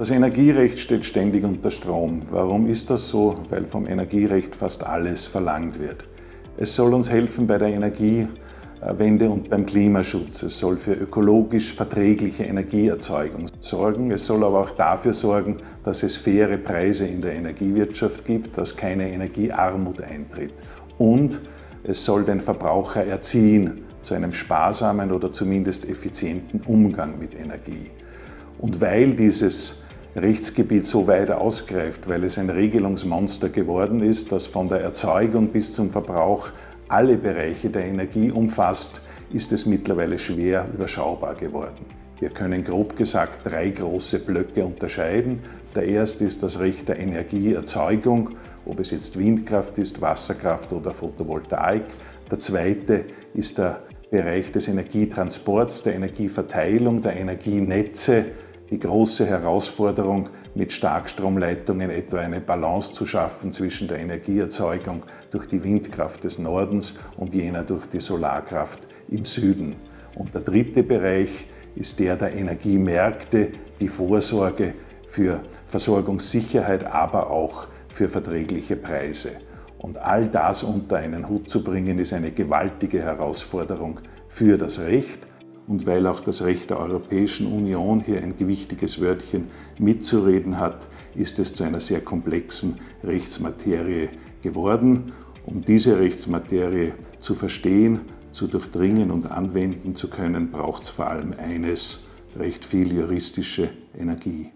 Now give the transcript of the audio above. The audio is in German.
Das Energierecht steht ständig unter Strom. Warum ist das so? Weil vom Energierecht fast alles verlangt wird. Es soll uns helfen bei der Energiewende und beim Klimaschutz. Es soll für ökologisch verträgliche Energieerzeugung sorgen. Es soll aber auch dafür sorgen, dass es faire Preise in der Energiewirtschaft gibt, dass keine Energiearmut eintritt. Und es soll den Verbraucher erziehen zu einem sparsamen oder zumindest effizienten Umgang mit Energie. Und weil dieses Rechtsgebiet so weit ausgreift, weil es ein Regelungsmonster geworden ist, das von der Erzeugung bis zum Verbrauch alle Bereiche der Energie umfasst, ist es mittlerweile schwer überschaubar geworden. Wir können grob gesagt drei große Blöcke unterscheiden. Der erste ist das Recht der Energieerzeugung, ob es jetzt Windkraft ist, Wasserkraft oder Photovoltaik. Der zweite ist der Bereich des Energietransports, der Energieverteilung, der Energienetze, die große Herausforderung, mit Starkstromleitungen etwa eine Balance zu schaffen zwischen der Energieerzeugung durch die Windkraft des Nordens und jener durch die Solarkraft im Süden. Und der dritte Bereich ist der der Energiemärkte, die Vorsorge für Versorgungssicherheit, aber auch für verträgliche Preise. Und all das unter einen Hut zu bringen, ist eine gewaltige Herausforderung für das Recht und weil auch das Recht der Europäischen Union hier ein gewichtiges Wörtchen mitzureden hat, ist es zu einer sehr komplexen Rechtsmaterie geworden. Um diese Rechtsmaterie zu verstehen, zu durchdringen und anwenden zu können, braucht es vor allem eines, recht viel juristische Energie.